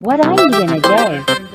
What I eat in a day.